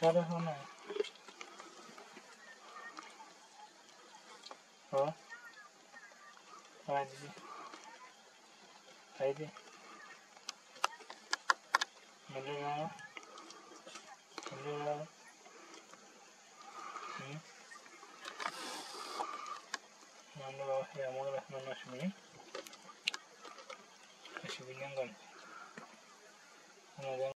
Cara sana. Oh. Haydi. Haydi. mana? Melora. Hmm. Bismillahirrahmanirrahim. Kasih bilang kan. Ano